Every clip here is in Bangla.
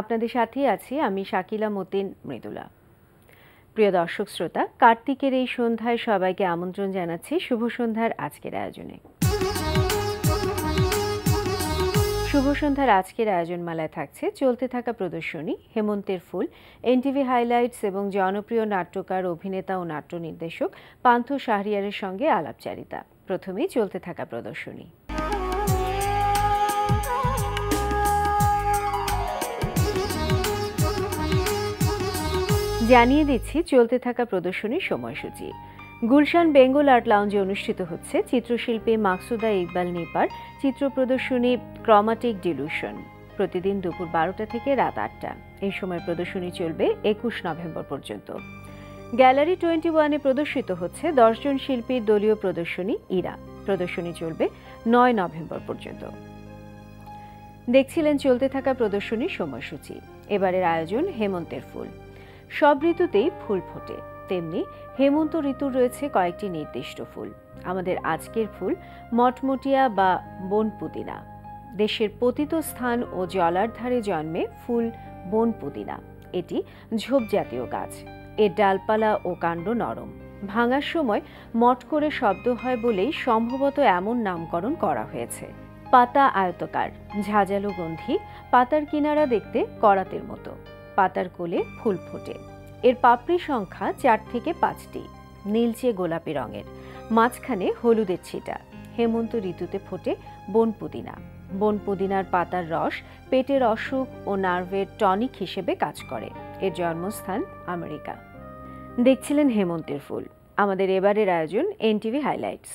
আপনাদের সাথে আছি আমি শাকিলা মতিন মৃদুলা। প্রিয় দর্শক শ্রোতা, কার্তিকের এই সন্ধ্যায় সবাইকে আমন্ত্রণ জানাচ্ছি শুভ সন্ধ্যার আজকের আয়োজনে। শুভ সন্ধ্যার আজকের আয়োজনমালায় থাকছে চলতে থাকা প্রদর্শনী, হেমন্তের ফুল, এনটিভি হাইলাইটস এবং জনপ্রিয় নাট্যকার, অভিনেতা ও নাট্য নির্দেশক পান্থ শাহরিয়ারের সঙ্গে আলাপচারিতা। প্রথমেই চলতে থাকা প্রদর্শনী। জানিয়ে দিচ্ছি, চলতে থাকা প্রদর্শনীর সময়সূচি। গুলশান বেঙ্গল আর্ট লাউঞ্জে অনুষ্ঠিত হচ্ছে চিত্রশিল্পী মাকসুদা ইকবাল নেপার চিত্র প্রদর্শনী ক্রমাটিক ডিলুশন। প্রতিদিন দুপুর বারোটা থেকে রাত আটটা। এই সময় প্রদর্শনী চলবে একুশ নভেম্বর পর্যন্ত। গ্যালারি টোয়েন্টি ওয়ানে প্রদর্শিত হচ্ছে দশজন শিল্পীর দলীয় প্রদর্শনী ইরা। প্রদর্শনী চলবে নয় নভেম্বর পর্যন্ত। দেখছিলেন চলতে থাকা প্রদর্শনীর সময়সূচি। এবারের আয়োজন হেমন্তের ফুল। সব ঋতুতেই ফুল ফোটে। তেমনি হেমন্ত ঋতুর রয়েছে কয়েকটি নির্দিষ্ট ফুল। আমাদের আজকের ফুল মটমটিয়া বা বনপুদিনা। দেশের পতিত স্থান ও জলার ধারে জন্মে ফুল বনপুদিনা। এটি ঝোপ জাতীয় গাছ। এর ডালপালা ও কাণ্ড নরম। ভাঙার সময় মট করে শব্দ হয় বলেই সম্ভবত এমন নামকরণ করা হয়েছে। পাতা আয়তকার, ঝাঁঝালো গন্ধি, পাতার কিনারা দেখতে করাতের মতো। পাতার কোলে ফুল ফোটে। এর পাপড়ি সংখ্যা চার থেকে পাঁচটি। নীলচে গোলাপি রঙের। মাঝখানে হলুদের ছিটা। হেমন্ত ঋতুতে ফোটে বন পুদিনা। বন পুদিনার পাতার রস পেটের অসুখ ও নার্ভের টনিক হিসেবে কাজ করে। এর জন্মস্থান আমেরিকা। দেখছিলেন হেমন্তের ফুল। আমাদের এবারের আয়োজন এনটিভি হাইলাইটস।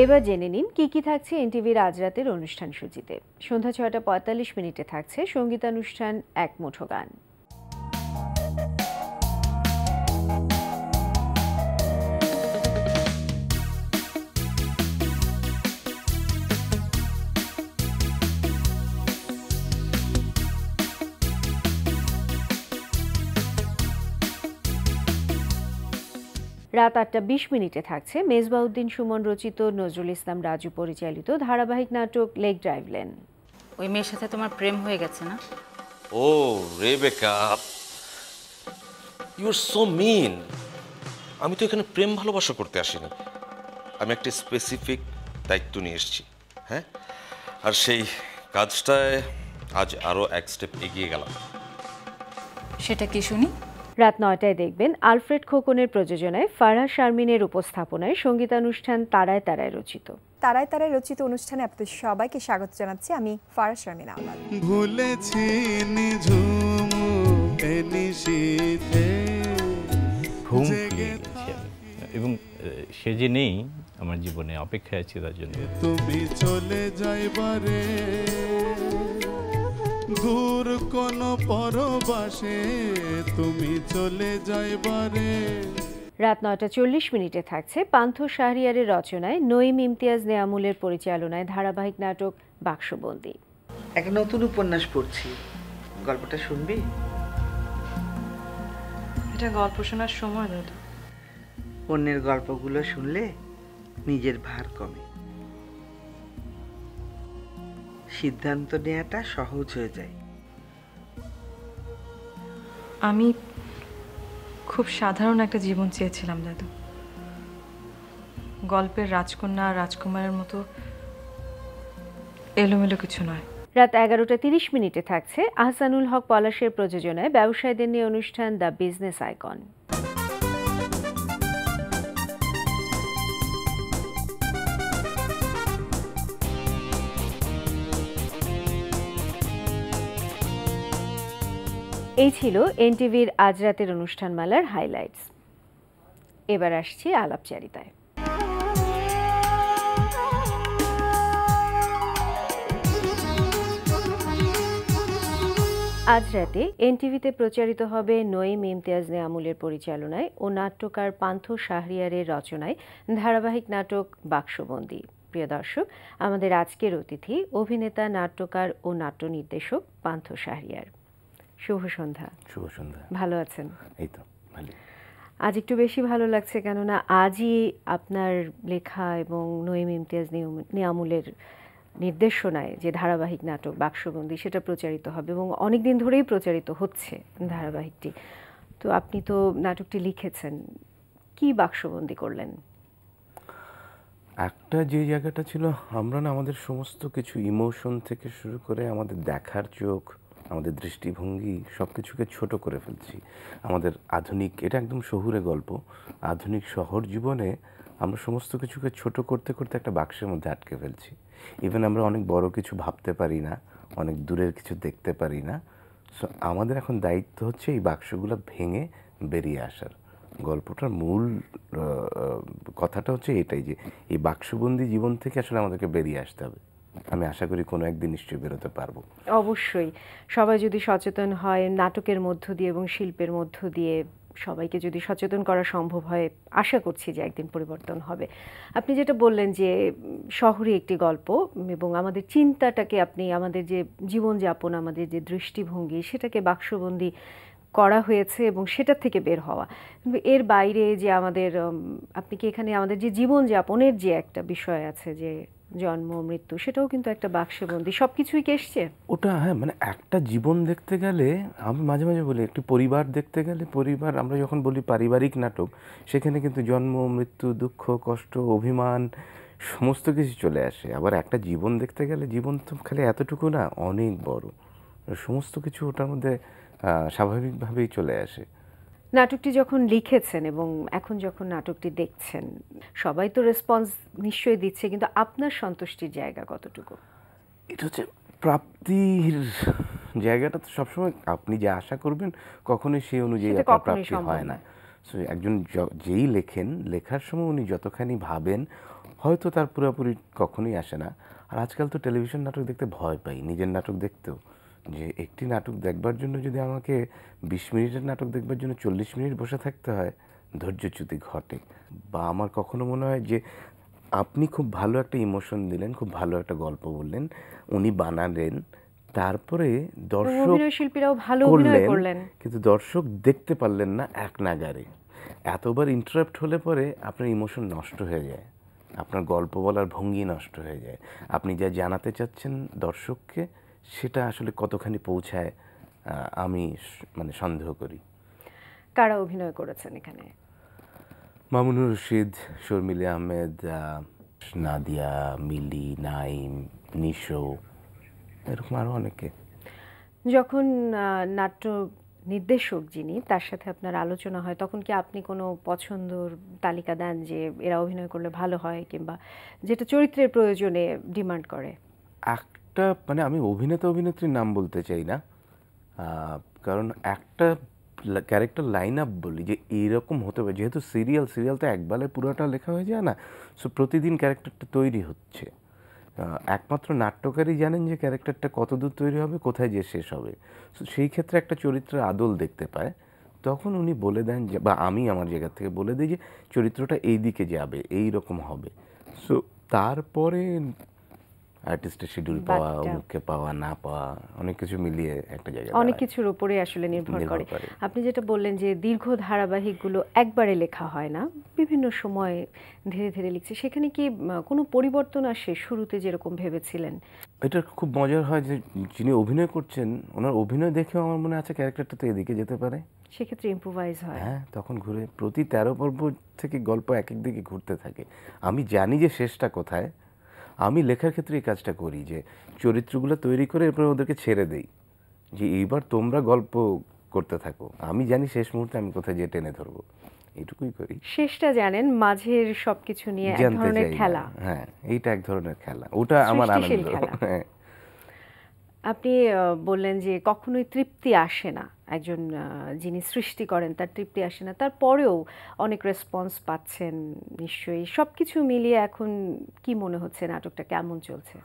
এবার জেনে নিন কি কি থাকছে এনটিভির আজ রাতের অনুষ্ঠান সূচিতে। সন্ধ্যা ছয়টা পঁয়তাল্লিশ মিনিটে থাকছে সঙ্গীতানুষ্ঠান এক মুঠো গান। রাত আটটা বিশ মিনিটে থাকছে মেজবাউদ্দিন সুমন রচিত নজরুল ইসলাম রাজু পরিচালিত ধারাবাহিক নাটক লেক ড্রাইভ লেন। ওই মেয়ের সাথে তোমার প্রেম হয়ে গেছে না? ও Rebecca you are so mean আমি তো এখানে প্রেম ভালোবাসা করতে আসিনি। আমি একটা স্পেসিফিক দায়িত্ব নিয়ে এসেছি হ্যাঁ? আর সেই কাজটায় আজ আরও এক স্টেপ এগিয়ে গেলাম। সেটা কি শুনি? রাত নয়টায় দেখবেন আলফ্রেড খোকনের প্রযোজনায় ফারাহ শারমিনের উপস্থাপনায় সঙ্গীতানুষ্ঠান তারায় তারায় রচিত। তারায় তারায় রচিত অনুষ্ঠানে আপনাদের সবাইকে স্বাগত জানাচ্ছি। আমি ফারাহ শারমিন ভুলেছি ঘুম এবং সে যে নেই আমার জীবনে অপেক্ষায় আছি তার জন্য। তুমি চলে যাইবারে দূর কোন পরবাসে তুমি চলে যাইবারে রাত নয়টা চল্লিশ মিনিটে থাকছে পান্থ শাহরিয়ারের রচনায় নঈম ইমতিয়াজ নেয়ামুলের পরিচালনায় ধারাবাহিক নাটক বাক্সবন্দি। একটা নতুন উপন্যাস পড়ছি। গল্পটা শুনবি? এটা গল্প শোনার সময় দাদা। অন্যের গল্পগুলো শুনলে নিজের ভার কমে। সিদ্ধান্ত নেওয়াটা সহজ হয়ে যায়। আমি খুব সাধারণ একটা জীবন চেয়েছিলাম দাদু। গল্পের রাজকন্যা আর রাজকুমারের মতো এলোমেলো কিছু নয়। রাত এগারোটা তিরিশ মিনিটে থাকছে আহসানুল হক পলাশের প্রযোজনায় ব্যবসায়ীদের নিয়ে অনুষ্ঠান দ্য বিজনেস আইকন। এই ছিল এনটিভির আজ রাতের অনুষ্ঠানমালার হাইলাইটস এবার আসছি আলাপচারিতায়। আজ রাতে এনটিভিতে প্রচারিত হবে নঈম ইমতিয়াজ নেয়ামুলের পরিচালনায় ও নাট্যকার পান্থ শাহরিয়ারের রচনায় ধারাবাহিক নাটক বাক্সবন্দি। প্রিয় দর্শক, আমাদের আজকের অতিথি অভিনেতা, নাট্যকার ও নাট্য নির্দেশক পান্থ শাহরিয়ার। শুভ সন্ধ্যা। শুভ সন্ধ্যা। ভালো আছেন? এই তো ভালো আজ একটু বেশি ভালো লাগছে কেননা আজই আপনার লেখা এবং নঈম ইমতিয়াজ নিয়ম- নিয়ামুলের নির্দেশনায় যে ধারাবাহিক নাটক বাক্সবন্দি সেটা প্রচারিত হবে এবং অনেক দিন ধরেই প্রচারিত হচ্ছে ধারাবাহিকটি। তো আপনি তো নাটকটি লিখেছেন কি বাক্সবন্দি করলেন? একটা যে জায়গাটা ছিল আমরা না আমাদের সমস্ত কিছু ইমোশন থেকে শুরু করে আমাদের দেখার চোখ আমাদের দৃষ্টিভঙ্গি সব কিছুকে ছোটো করে ফেলছি। আমাদের আধুনিক, এটা একদম শহুরে গল্প। আধুনিক শহর জীবনে আমরা সমস্ত কিছুকে ছোট করতে করতে একটা বাক্সের মধ্যে আটকে ফেলছি। ইভেন আমরা অনেক বড় কিছু ভাবতে পারি না, অনেক দূরের কিছু দেখতে পারি না। সো আমাদের এখন দায়িত্ব হচ্ছে এই বাক্সগুলো ভেঙে বেরিয়ে আসার। গল্পটার মূল কথাটা হচ্ছে এটাই যে, এই বাক্সবন্দি জীবন থেকে আসলে আমাদেরকে বেরিয়ে আসতে হবে। আমি আশা করি কোনো একদিন নিশ্চয়ই বেরোতে পারব। অবশ্যই। সবাই যদি সচেতন হয়, নাটকের মধ্য দিয়ে এবং শিল্পের মধ্য দিয়ে সবাইকে যদি সচেতন করা সম্ভব হয়, আশা করছি যে একদিন পরিবর্তন হবে। আপনি যেটা বললেন যে, শহরে একটি গল্প এবং আমাদের চিন্তাটাকে আপনি, আমাদের যে জীবনযাপন, আমাদের যে দৃষ্টিভঙ্গি, সেটাকে বাক্সবন্দি করা হয়েছে এবং সেটার থেকে বের হওয়া। কিন্তু এর বাইরে যে আমাদের আপনি কি এখানে আমাদের যে জীবনযাপনের যে একটা বিষয় আছে যে জন্ম, মৃত্যু, সেটাও কিন্তু একটা বাক্সবন্দি। সব কিছুই কি এসছে? ওটা হ্যাঁ মানে একটা জীবন দেখতে গেলে, আমি মাঝে মাঝে বলি, একটি পরিবার দেখতে গেলে, পরিবার, আমরা যখন বলি পারিবারিক নাটক, সেখানে কিন্তু জন্ম, মৃত্যু, দুঃখ, কষ্ট, অভিমান, সমস্ত কিছু চলে আসে। আবার একটা জীবন দেখতে গেলে, জীবন তো খালি এতটুকু না, অনেক বড়। সমস্ত কিছু ওটার মধ্যে স্বাভাবিকভাবেই চলে আসে। নাটকটি যখন লিখেছেন এবং এখন যখন নাটকটি দেখছেন সবাই তো রেসপন্স নিশ্চয়ই দিচ্ছে কিন্তু আপনার সন্তুষ্টির জায়গা কতটুকু? এটা হচ্ছে প্রাপ্তির জায়গাটা তো সবসময় আপনি যে আশা করবেন কখনোই সেই অনুযায়ী প্রাপ্তি হয় না। না। সো একজন যেই লেখেন লেখার সময় উনি যতখানি ভাবেন হয়তো তার পুরোপুরি কখনোই আসে না। আর আজকাল তো টেলিভিশন নাটক দেখতে ভয় পাই নিজের নাটক দেখতেও। যে একটি নাটক দেখবার জন্য যদি আমাকে বিশ মিনিটের নাটক দেখবার জন্য চল্লিশ মিনিট বসে থাকতে হয় ধৈর্যচ্যুতি ঘটে। বা আমার কখনো মনে হয় যে আপনি খুব ভালো একটা ইমোশন দিলেন খুব ভালো একটা গল্প বললেন উনি বানালেন তারপরে দর্শক শিল্পীরাও ভালো করলেন কিন্তু দর্শক দেখতে পারলেন না এক নাগারে। এতবার ইন্টারাপ্ট হলে পরে আপনার ইমোশন নষ্ট হয়ে যায় আপনার গল্প বলার ভঙ্গি নষ্ট হয়ে যায়। আপনি যা জানাতে চাচ্ছেন দর্শককে সেটা আসলে কতখানি পৌঁছায় আমি মানে সন্দেহ করি। কারা অভিনয় করেছেন এখানে? মামুনুর রশিদ শর্মিলি আহমেদ নাদিয়া মিলি নাইম নিশো এরকম আরও অনেকে। যখন নাট্য নির্দেশক যিনি তার সাথে আপনার আলোচনা হয় তখন কি আপনি কোনো পছন্দর তালিকা দেন যে এরা অভিনয় করলে ভালো হয় কিংবা যেটা চরিত্রের প্রয়োজনে ডিমান্ড করে? একটা মানে আমি অভিনেতা, অভিনেত্রীর নাম বলতে চাই না। কারণ একটা ক্যারেক্টার লাইন আপ বলি যে এইরকম হতে পারে, যেহেতু সিরিয়াল সিরিয়াল তো একবারে পুরোটা লেখা হয়ে যায় না সো প্রতিদিন ক্যারেক্টারটা তৈরি হচ্ছে। একমাত্র নাট্যকারই জানেন যে ক্যারেক্টারটা কতদূর তৈরি হবে, কোথায় যে শেষ হবে। সো সেই ক্ষেত্রে একটা চরিত্রের আদল দেখতে পায়। তখন উনি বলে দেন যে, বা আমি আমার জায়গা থেকে বলে দিই যে, চরিত্রটা এই দিকে যাবে এই রকম হবে। সো তারপরে আর্টিস্টের শিডিউল পাওয়া। অমুককে পাওয়া না পাওয়া অনেক কিছু মিলিয়ে একটা জায়গায় অনেক কিছুর উপরে আসলে নির্ভর করে। আপনি যেটা বললেন যে দীর্ঘ ধারাবাহিকগুলো একবারে লেখা হয় না বিভিন্ন সময় ধীরে ধীরে লিখছে সেখানে কি কোনো পরিবর্তন আসে শুরুতে যেরকম ভেবেছিলেন? এটা খুব মজার হয় যে যিনি অভিনয় করছেন ওনার অভিনয় দেখেও আমার মনে আছে ক্যারেক্টারটা তো এদিকে যেতে পারে। সেক্ষেত্রে ইম্প্রোভাইজ হয়। হ্যাঁ তখন ঘুরে প্রতি তেরো পর্ব থেকে গল্প এক এক দিকে ঘুরতে থাকে। আমি জানি যে শেষটা কোথায় আমি লেখার ক্ষেত্রে এই কাজটা করি যে চরিত্রগুলো তৈরি করে এরপরে ওদেরকে ছেড়ে দেই। যে এইবার তোমরা গল্প করতে থাকো। আমি জানি শেষ মুহূর্তে আমি কোথায় যে টেনে ধরবো। এইটুকুই করি। শেষটা জানেন মাঝের সবকিছু নিয়ে এক ধরনের খেলা। হ্যাঁ এইটা এক ধরনের খেলা। ওটা আমার আনন্দ। হ্যাঁ। আপনি বললেন যে কখনোই তৃপ্তি আসে না। একজন যিনি সৃষ্টি করেন তার তৃপ্তি আসে না। তারপরেও অনেক রেসপন্স পাচ্ছেন নিশ্চয়ই। সব কিছু মিলিয়ে এখন কি মনে হচ্ছে নাটকটা কেমন চলছে?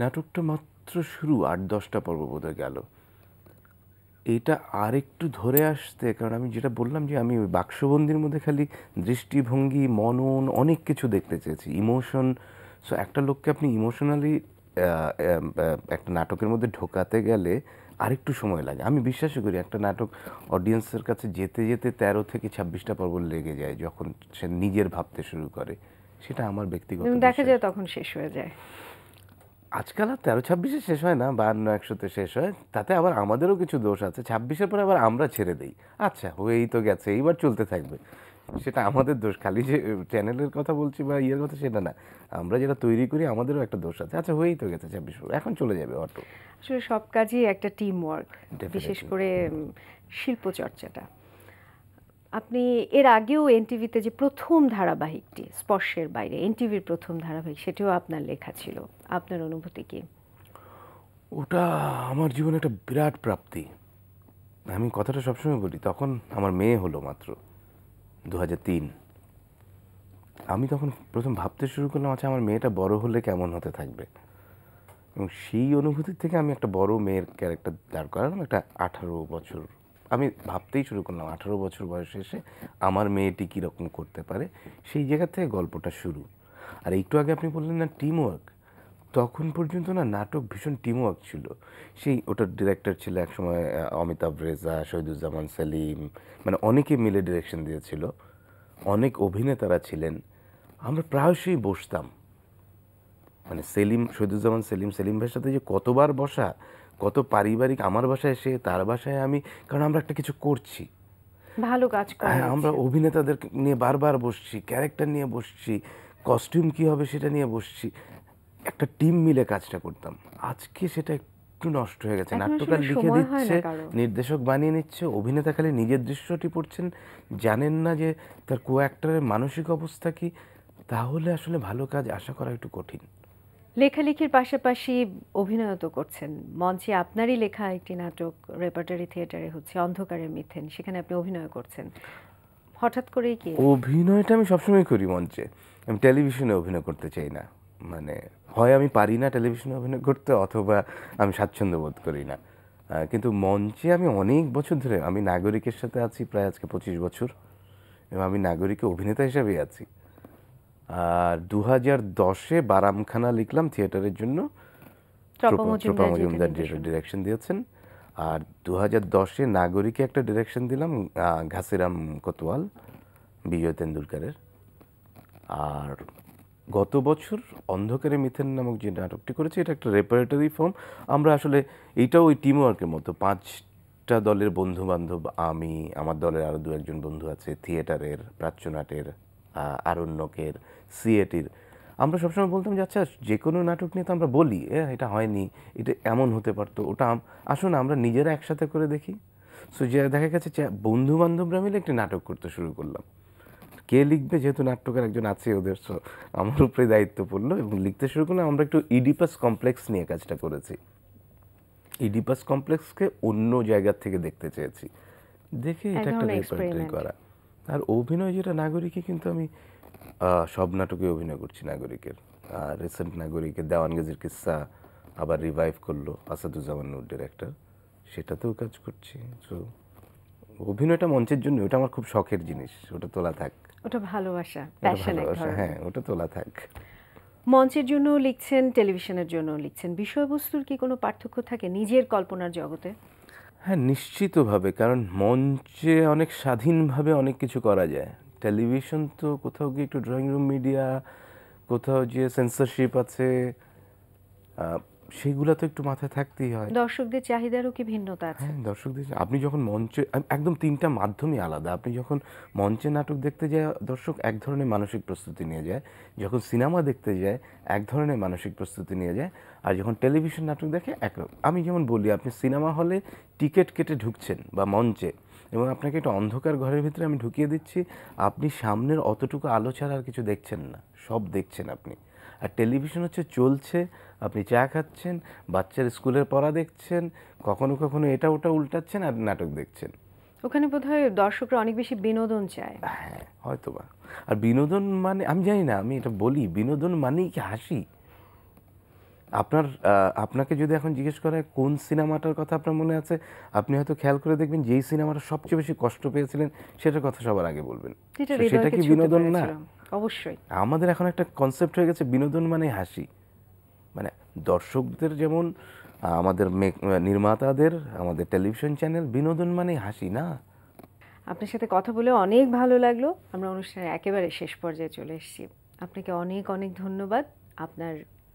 নাটকটা মাত্র শুরু, আট দশটা পর্ব বোধহয় গেল। এটা আর একটু ধরে আসতে, কারণ আমি যেটা বললাম যে আমি ওই বাক্সবন্দির মধ্যে খালি দৃষ্টিভঙ্গি, মনন অনেক কিছু দেখতে চেয়েছি। ইমোশন সো একটা লোককে আপনি ইমোশনালি একটা নাটকের মধ্যে ঢোকাতে গেলে আরেকটু সময় লাগে। আমি বিশ্বাসই করি একটা নাটক অডিয়েন্সের কাছে যেতে যেতে তেরো থেকে ছাব্বিশটা পর্ব লেগে যায় যখন সে নিজের ভাবতে শুরু করে। সেটা আমার ব্যক্তিগত দেখা যায় তখন শেষ হয়ে যায়। আজকাল আর তেরো ছাব্বিশে শেষ হয় না বাহান্ন একশোতে শেষ হয়। তাতে আবার আমাদেরও কিছু দোষ আছে। ছাব্বিশের পরে আবার আমরা ছেড়ে দিই। আচ্ছা হয়েই তো গেছে এইবার চলতে থাকবে। সেটা আমাদের দোষ। খালি যে চ্যানেলের কথা বলছি বা ইয়ের কথা সেটা না। আমরা যেটা তৈরি করি আমাদেরও একটা দোষ আছে। আচ্ছা হয়েই তো গেছে ছাব্বিশ এখন চলে যাবে অটো। আসলে সব কাজই একটা টিম ওয়ার্ক বিশেষ করে শিল্প চর্চাটা আপনি এর আগেও এনটিভিতে যে প্রথম ধারাবাহিকটি স্পর্শের বাইরে এনটিভির প্রথম ধারাবাহিক সেটিও আপনার লেখা ছিল। আপনার অনুভূতি কি? ওটা আমার জীবনে একটা বিরাট প্রাপ্তি। আমি কথাটা সবসময় বলি তখন আমার মেয়ে হলো মাত্র। দু আমি তখন প্রথম ভাবতে শুরু করলাম আচ্ছা আমার মেয়েটা বড় হলে কেমন হতে থাকবে? এবং সেই অনুভূতি থেকে আমি একটা বড় মেয়ের ক্যারেক্টার দাঁড় করালাম, একটা আঠারো বছর। আমি ভাবতেই শুরু করলাম, আঠারো বছর বয়সে এসে আমার মেয়েটি কীরকম করতে পারে? সেই জায়গা থেকে গল্পটা শুরু। আর একটু আগে আপনি বললেন না টিম ওয়ার্ক তখন পর্যন্ত না নাটক ভীষণ টিম ওয়ার্ক ছিল। সেই ওটার ডিরেক্টর ছিল একসময় অমিতাভ রেজা শহীদুজ্জামান সেলিম মানে অনেকে মিলে ডিরেকশন দিয়েছিল। অনেক অভিনেতারা ছিলেন। আমরা প্রায়শই বসতাম। মানে সেলিম শহীদুজ্জামান সেলিম সেলিম ভাইয়ের সাথে যে কতবার বসা কত পারিবারিক আমার বাসায় এসে তার বাসায় আমি কারণ আমরা একটা কিছু করছি। ভালো কাজ করা হ্যাঁ আমরা অভিনেতাদের নিয়ে বারবার বসছি ক্যারেক্টার নিয়ে বসছি কস্টিউম কী হবে সেটা নিয়ে বসছি। একটা টিম মিলে কাজটা করতাম। আজকে সেটা একটু নষ্ট হয়ে গেছে। নাট্যকার লিখে দিচ্ছে নির্দেশক বানিয়ে নিচ্ছে অভিনেতা খালি নিজের দৃশ্যটি পড়ছেন। জানেন না যে তার কো অ্যাক্টরের মানসিক অবস্থা কি? তাহলে আসলে ভালো কাজ আশা করা একটু কঠিন। লেখালেখির পাশাপাশি অভিনয় তো করছেন। মঞ্চে আপনারই লেখা একটি নাটক রেপার্টারি থিয়েটারে হচ্ছে অন্ধকারের মিথেন। সেখানে আপনি অভিনয় করছেন। হঠাৎ করেই কি? অভিনয়টা আমি সবসময় করি মঞ্চে। আমি টেলিভিশনে অভিনয় করতে চাই না। মানে হয় আমি পারি না টেলিভিশনে অভিনয় করতে অথবা আমি স্বাচ্ছন্দ্য বোধ করি না। কিন্তু মঞ্চে আমি অনেক বছর ধরে আমি নাগরিকের সাথে আছি প্রায় আজকে পঁচিশ বছর এবং আমি নাগরিকে অভিনেতা হিসেবেই আছি। আর দু হাজার দশে বারামখানা লিখলাম থিয়েটারের জন্য। মজুমদার ডিরেকশন দিয়েছেন। আর দু হাজার দশে নাগরিকে একটা ডিরেকশন দিলাম ঘাসিরাম কোতোয়াল বিজয় তেন্ডুলকারের। আর গত বছর অন্ধকারে মিথেন নামক যে নাটকটি করেছি, এটা একটা রেপারেটরি ফর্ম আমরা আসলে এইটাও ওই টিম ওয়ার্কের মতো, পাঁচটা দলের বন্ধু বান্ধব আমি, আমার দলের আরও দু একজন বন্ধু আছে, থিয়েটারের প্রাচ্যনাটের আরণ্যকের সিএটির আমরা সবসময় বলতাম যে আচ্ছা যে কোনো নাটক নিয়ে তো আমরা বলি, এ, এটা হয়নি, এটা এমন হতে পারতো। ওটা আসুন আমরা নিজেরা একসাথে করে দেখি। সো যে দেখা গেছে বন্ধু বান্ধবরা মিলে একটি নাটক করতে শুরু করলাম। কে লিখবে? যেহেতু নাট্যকার একজন আছে ওদের আমার উপরে দায়িত্ব পড়ল এবং লিখতে শুরু করলাম। আমরা একটু ইডিপাস কমপ্লেক্স নিয়ে কাজটা করেছি। ইডিপাস কমপ্লেক্সকে অন্য জায়গা থেকে দেখতে চেয়েছি। দেখে এটা একটা রেপার্টারি করা। আর অভিনয় যেটা নাগরিকে কিন্তু আমি সব নাটকে অভিনয় করছি নাগরিকের। রিসেন্ট নাগরিকের দেওয়ানগেজির কিস্সা আবার রিভাইভ করল আসাদুজ্জামান নূর ডিরেক্টর সেটাতেও কাজ করছি। সো অভিনয়টা মঞ্চের জন্য ওটা আমার খুব শখের জিনিস ওটা তোলা থাক। ওটা ভালোবাসা প্যাশন হ্যাঁ ওটা তোলা থাক। মঞ্চের জন্য লিখছেন টেলিভিশনের জন্য লিখছেন। বিষয়বস্তুর কি কোনো পার্থক্য থাকে নিজের কল্পনার জগতে? হ্যাঁ নিশ্চিতভাবে কারণ মঞ্চে অনেক স্বাধীনভাবে অনেক কিছু করা যায়। টেলিভিশন তো কোথাও গিয়ে একটু ড্রয়িং রুম মিডিয়া কোথাও যে সেন্সরশিপ আছে সেগুলো তো একটু মাথায় থাকতেই হয়। দর্শকদের চাহিদারও কি ভিন্নতা আছে? হ্যাঁ দর্শকদের আপনি যখন মঞ্চে একদম তিনটা মাধ্যমই আলাদা। আপনি যখন মঞ্চে নাটক দেখতে যায় দর্শক এক ধরনের মানসিক প্রস্তুতি নিয়ে যায়। যখন সিনেমা দেখতে যায় এক ধরনের মানসিক প্রস্তুতি নিয়ে যায়। আর যখন টেলিভিশন নাটক দেখে একরকম আমি যেমন বলি আপনি সিনেমা হলে টিকিট কেটে ঢুকছেন বা মঞ্চে এবং আপনাকে একটা অন্ধকার ঘরের ভিতরে আমি ঢুকিয়ে দিচ্ছি আপনি সামনের অতটুকু আলো ছাড়া আর কিছু দেখছেন না। সব দেখছেন আপনি। আর টেলিভিশন হচ্ছে চলছে আপনি চা খাচ্ছেন বাচ্চার স্কুলের পড়া দেখছেন কখনো কখনো এটা ওটা উল্টাচ্ছেন আর নাটক দেখছেন। ওখানে বোধহয় দর্শকরা অনেক বেশি বিনোদন চায়। হ্যাঁ হয়তো বা আর বিনোদন মানে আমি জানি না আমি এটা বলি বিনোদন মানেই কি হাসি? আপনার আপনাকে যদি এখন জিজ্ঞেস করা হয় কোন সিনেমাটার কথা আপনার মনে আছে আপনি হয়তো খেয়াল করে দেখবেন যেই সিনেমাটা সবচেয়ে বেশি কষ্ট পেয়েছিলেন সেটার কথা সবার আগে বলবেন। সেটা কি বিনোদন না। অবশ্যই। আমাদের এখন একটা কনসেপ্ট হয়ে গেছে বিনোদন মানে হাসি। মানে দর্শকদের যেমন আমাদের নির্মাতাদের আমাদের টেলিভিশন চ্যানেল বিনোদন মানে হাসি না? আপনার সাথে কথা বলে অনেক ভালো লাগল। আমরা অনুষ্ঠানের একেবারে শেষ পর্যায়ে চলে এসেছি। আপনাকে অনেক অনেক ধন্যবাদ। আপনার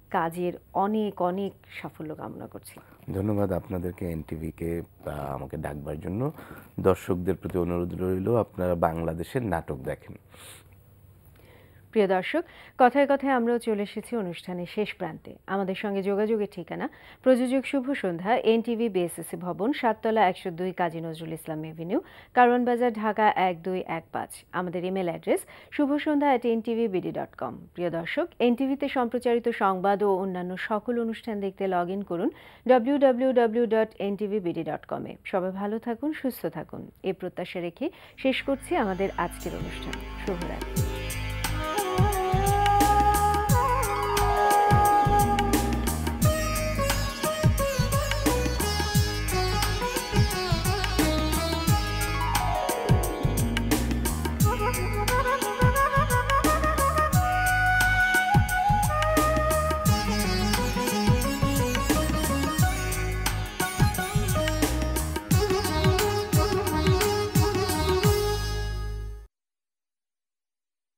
কাজের অনেক অনেক সাফল্য কামনা করছি। ধন্যবাদ আপনাদেরকে এনটিভিকে আমাকে ডাকবার জন্য। দর্শকদের প্রতি অনুরোধ রইল আপনারা বাংলাদেশের নাটক দেখেন। প্রিয় দর্শক, কথায় কথায় আমরাও চলে এসেছি অনুষ্ঠানের শেষ প্রান্তে। আমাদের সঙ্গে যোগাযোগের ঠিকানা, প্রযোজক শুভ সন্ধ্যা, এনটিভি বিএসএসসি ভবন, সাততলা একশো দুই কাজী নজরুল ইসলাম এভিনিউ কারওয়ান বাজার ঢাকা এক দুই এক পাঁচ। আমাদের email address Shubho Sondhya at NTV BD dot com প্রিয় দর্শক, এনটিভিতে সম্প্রচারিত সংবাদ ও অন্যান্য সকল অনুষ্ঠান দেখতে লগ ইন করুন W W W dot NTV BD dot কমে সবাই ভালো থাকুন, সুস্থ থাকুন। এ প্রত্যাশা রেখে শেষ করছি আমাদের আজকের অনুষ্ঠান। শুভরাত্রি।